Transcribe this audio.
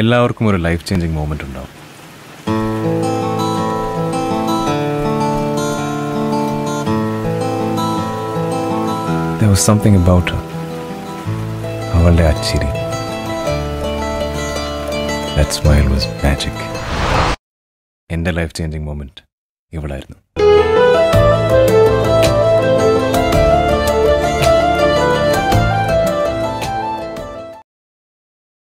എല്ലാവർക്കും ഒരു life changing moment ഉണ്ടാവും. There was something about her. അവളുടെ ആ ചിരി ദാറ്റ് സ്മൈൽ വാസ് മാജിക് എന്റെ ലൈഫ് ചേഞ്ചിങ് മൊമെന്റ് ഇവളായിരുന്നു.